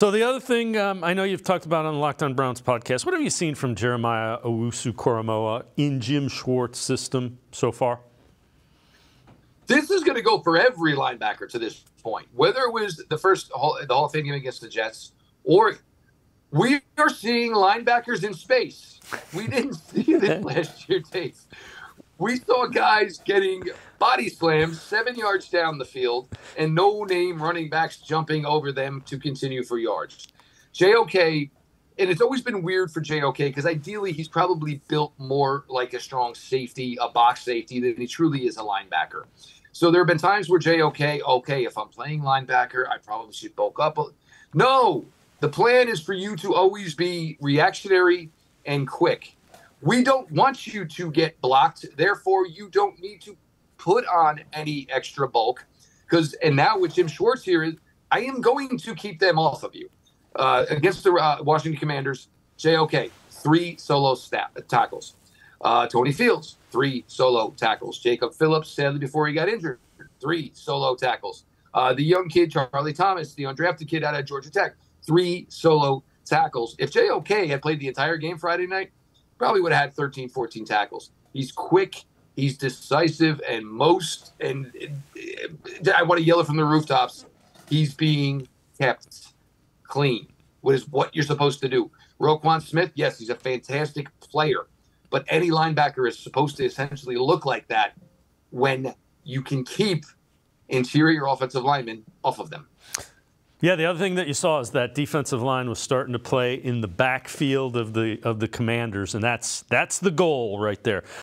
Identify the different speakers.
Speaker 1: So the other thing um, I know you've talked about on the Locked On Browns podcast, what have you seen from Jeremiah Owusu Koramoah in Jim Schwartz' system so far?
Speaker 2: This is going to go for every linebacker to this point, whether it was the first the Hall of Fame game against the Jets or we are seeing linebackers in space. We didn't see this last year, Dave. We saw guys getting body slams seven yards down the field and no name running backs jumping over them to continue for yards. JOK, and it's always been weird for JOK because ideally he's probably built more like a strong safety, a box safety, than he truly is a linebacker. So there have been times where JOK, okay, if I'm playing linebacker, I probably should bulk up. No, the plan is for you to always be reactionary and quick. We don't want you to get blocked. Therefore, you don't need to put on any extra bulk. Because and now with Jim Schwartz here, I am going to keep them off of you. Uh, against the uh, Washington Commanders, JOK, three solo snap, tackles. Uh, Tony Fields, three solo tackles. Jacob Phillips, sadly, before he got injured, three solo tackles. Uh, the young kid, Charlie Thomas, the undrafted kid out of Georgia Tech, three solo tackles. If JOK had played the entire game Friday night, probably would have had 13, 14 tackles. He's quick, he's decisive, and most, and I want to yell it from the rooftops, he's being kept clean, what is what you're supposed to do. Roquan Smith, yes, he's a fantastic player, but any linebacker is supposed to essentially look like that when you can keep interior offensive linemen off of them.
Speaker 1: Yeah, the other thing that you saw is that defensive line was starting to play in the backfield of the of the Commanders, and that's that's the goal right there.